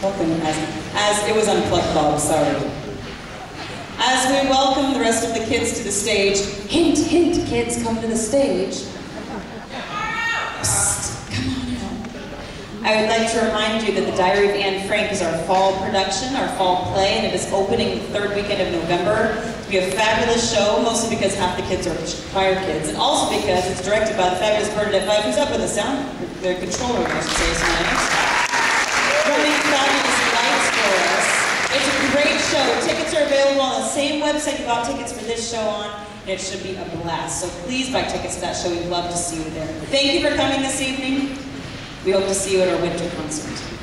Welcome, as, as it was unplugged, Bob, sorry. As we welcome the rest of the kids to the stage, hint, hint, kids, come to the stage. I would like to remind you that the Diary of Anne Frank is our fall production, our fall play, and it is opening the third weekend of November. It'll be a fabulous show, mostly because half the kids are choir kids, and also because it's directed by the fabulous Bernadette Fife, who's up with the sound, their controller, I should say, tonight running fabulous lights for us. It's a great show. Tickets are available on the same website you bought tickets for this show on, it should be a blast. So please buy tickets to that show. We'd love to see you there. Thank you for coming this evening. We hope to see you at our winter concert.